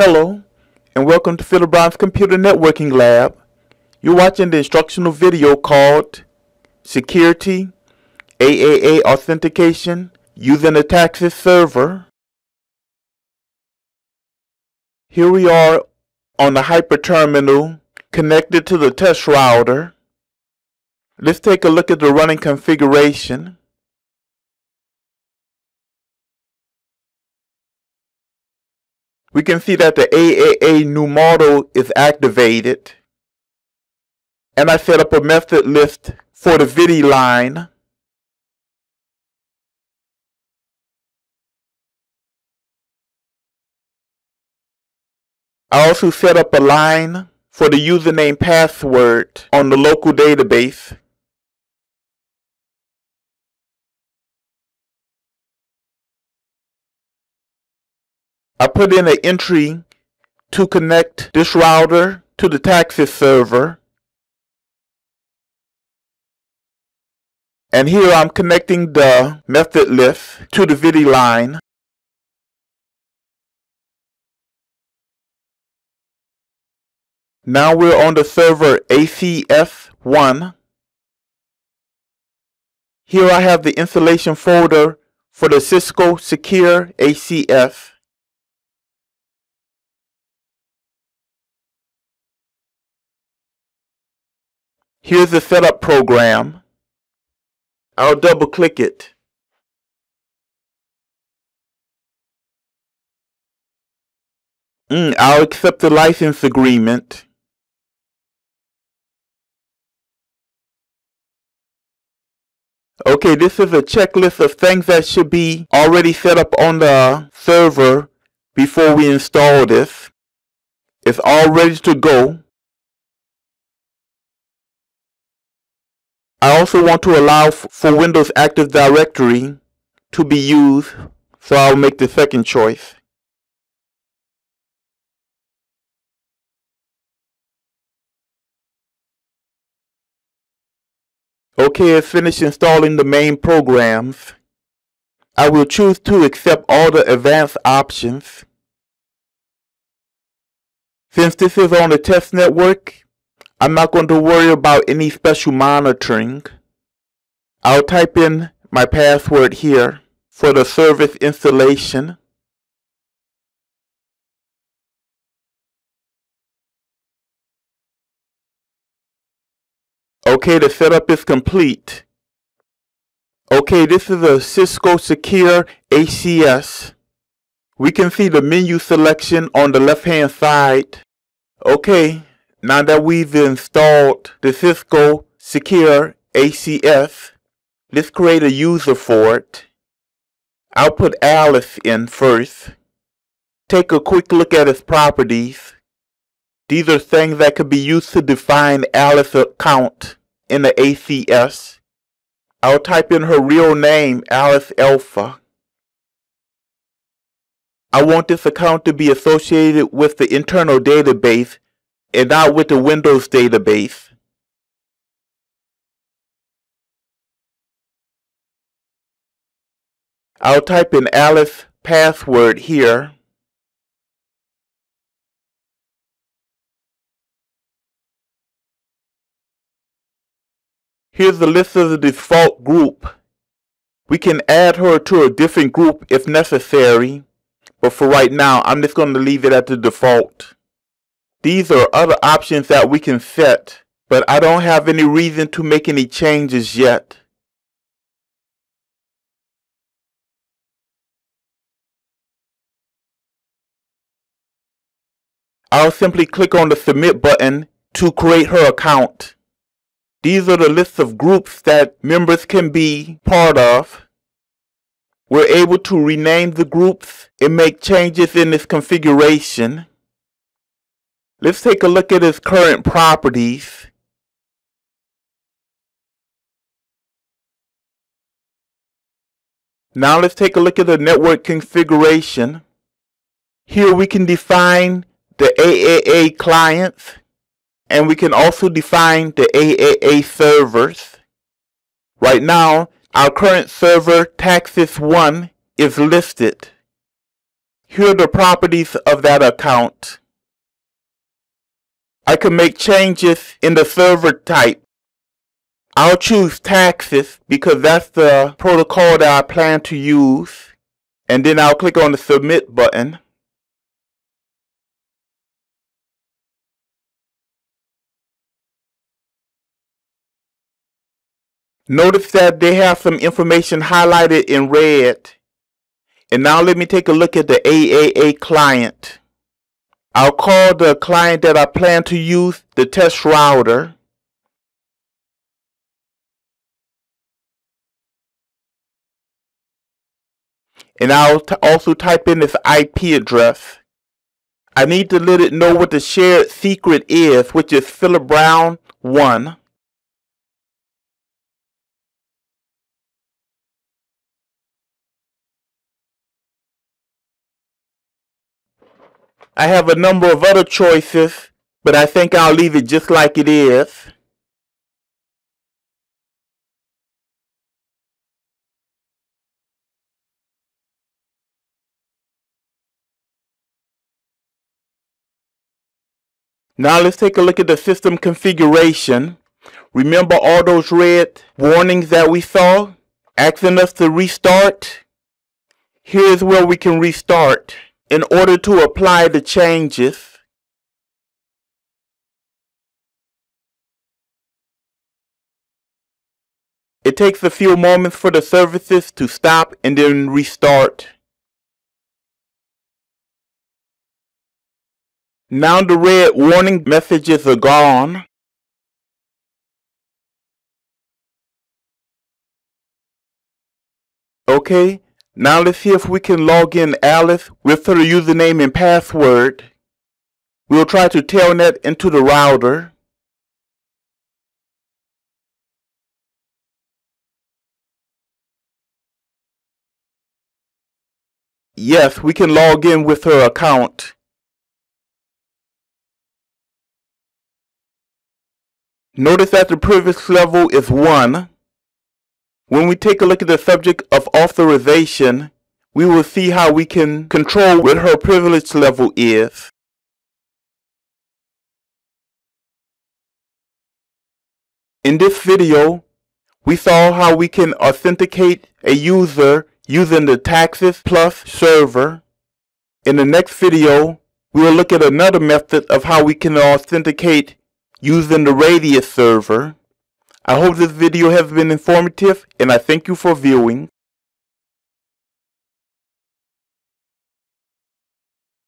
Hello, and welcome to Philip Brown's Computer Networking Lab. You're watching the instructional video called Security AAA Authentication Using a TACACS Server. Here we are on the hyperterminal connected to the test router. Let's take a look at the running configuration. We can see that the AAA new model is activated. And I set up a method list for the VTY line. I also set up a line for the username password on the local database. I put in an entry to connect this router to the TACACS server. And here I'm connecting the method list to the VTY line. Now we're on the server ACS1. Here I have the installation folder for the Cisco Secure ACS. Here's the setup program. I'll double click it. Mm, I'll accept the license agreement. Okay, this is a checklist of things that should be already set up on the server before we install this. It's all ready to go. I also want to allow for Windows Active Directory to be used, so I'll make the second choice. Okay, it's finished installing the main programs. I will choose to accept all the advanced options. Since this is on the test network, I'm not going to worry about any special monitoring. I'll type in my password here for the service installation. Okay, the setup is complete. Okay, this is a Cisco Secure ACS. We can see the menu selection on the left hand side. Okay, now that we've installed the Cisco Secure ACS, let's create a user for it. I'll put Alice in first. Take a quick look at its properties. These are things that could be used to define Alice's account in the ACS. I'll type in her real name, Alice Alpha. I want this account to be associated with the internal database and not with the Windows database. I'll type in Alice password here. Here's the list of the default group. We can add her to a different group if necessary, but for right now, I'm just going to leave it at the default. These are other options that we can set, but I don't have any reason to make any changes yet. I'll simply click on the submit button to create her account. These are the lists of groups that members can be part of. We're able to rename the groups and make changes in this configuration. Let's take a look at its current properties. Now let's take a look at the network configuration. Here we can define the AAA clients and we can also define the AAA servers. Right now, our current server TACACS 1 is listed. Here are the properties of that account. I can make changes in the server type. I'll choose TACACS because that's the protocol that I plan to use. And then I'll click on the submit button. Notice that they have some information highlighted in red. And now let me take a look at the AAA client. I'll call the client that I plan to use the test router. And I'll also type in this IP address. I need to let it know what the shared secret is, which is Philip Brown 1. I have a number of other choices, but I think I'll leave it just like it is. Now let's take a look at the system configuration. Remember all those red warnings that we saw asking us to restart? Here's where we can restart in order to apply the changes, it takes a few moments for the services to stop and then restart. Now the red warning messages are gone. Okay, now let's see if we can log in Alice with her username and password. We'll try to telnet into the router. Yes, we can log in with her account. Notice that the privilege level is 1. When we take a look at the subject of authorization, we will see how we can control what her privilege level is. In this video, we saw how we can authenticate a user using the TACACS Plus server. In the next video, we will look at another method of how we can authenticate using the Radius server. I hope this video has been informative and I thank you for viewing.